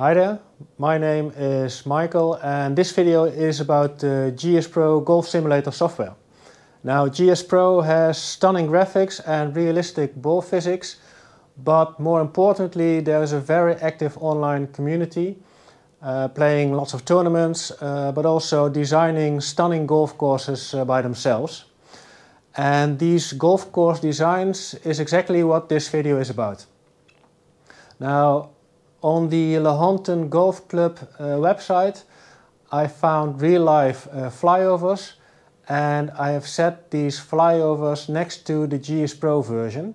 Hi there, my name is Michael and this video is about the GSPro Golf Simulator software. Now GSPro has stunning graphics and realistic ball physics, but more importantly there is a very active online community uh, playing lots of tournaments, uh, but also designing stunning golf courses uh, by themselves. And these golf course designs is exactly what this video is about. Now on the Lahontan Golf Club uh, website I found real life uh, flyovers and I have set these flyovers next to the GSPro version.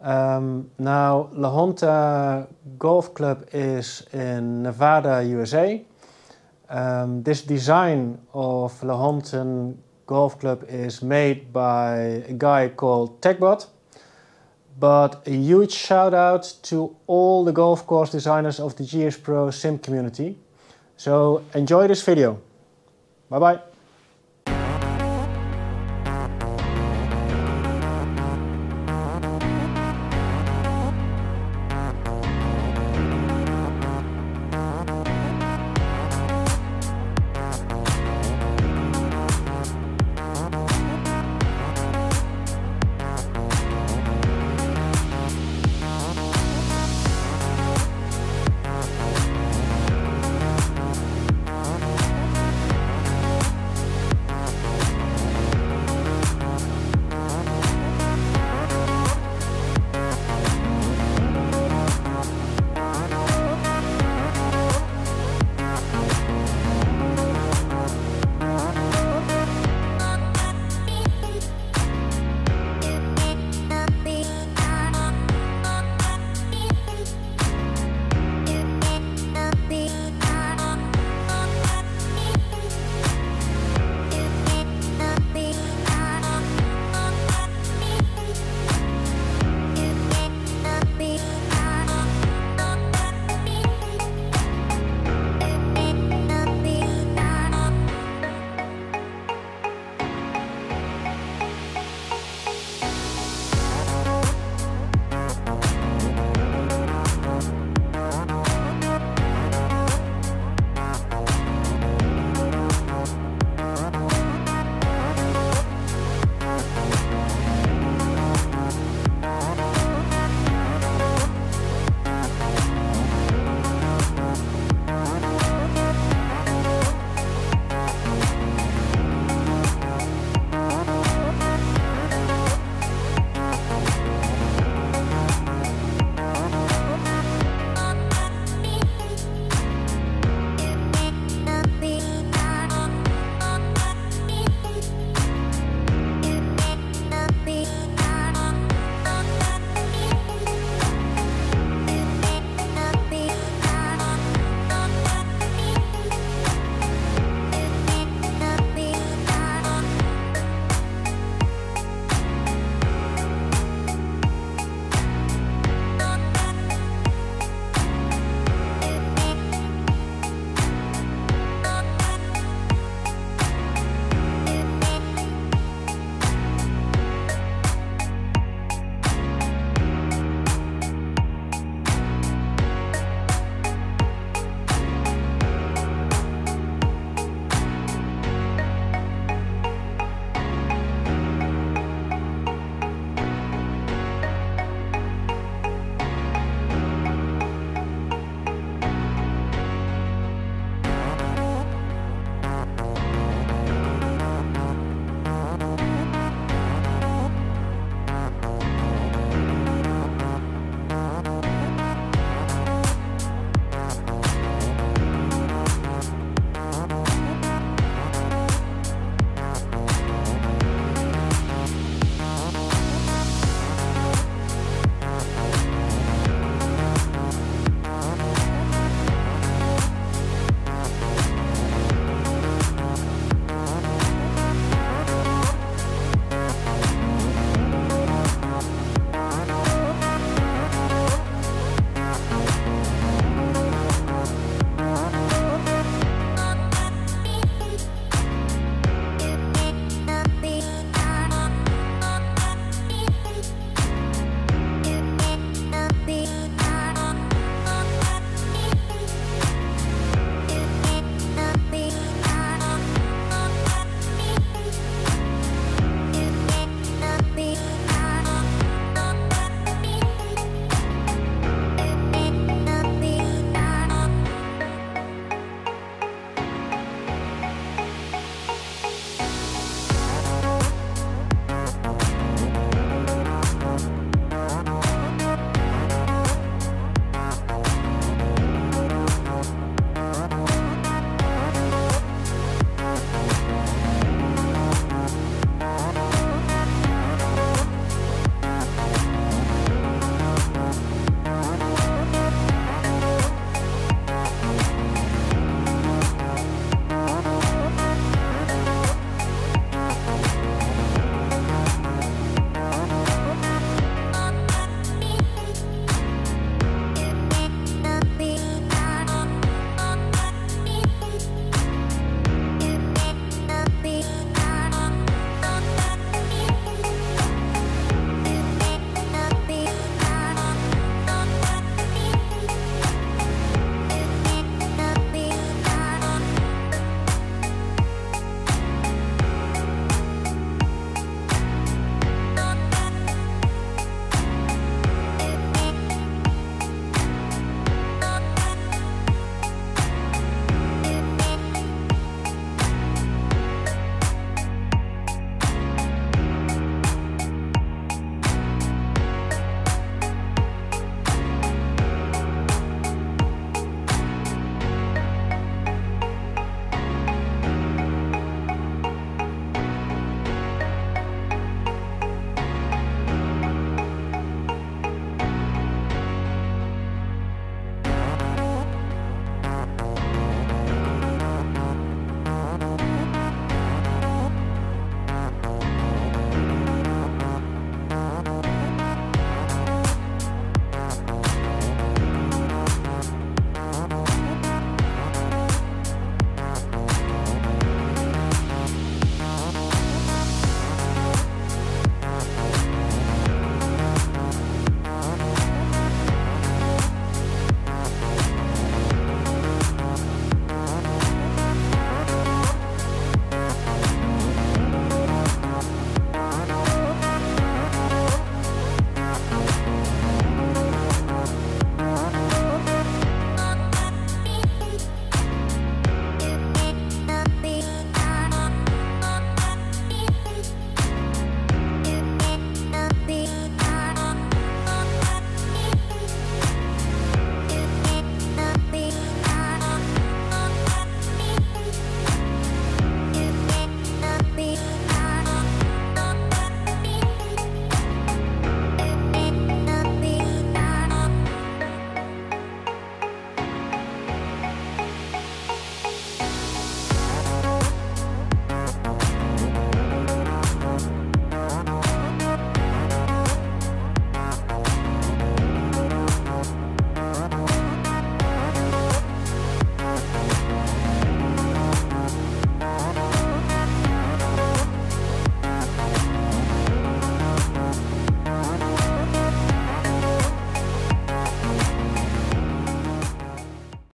Um, now Lahontan Golf Club is in Nevada, USA. Um, this design of Lahontan Golf Club is made by a guy called TechBot. But a huge shout out to all the golf course designers of the GSPro Sim community. So enjoy this video. Bye bye.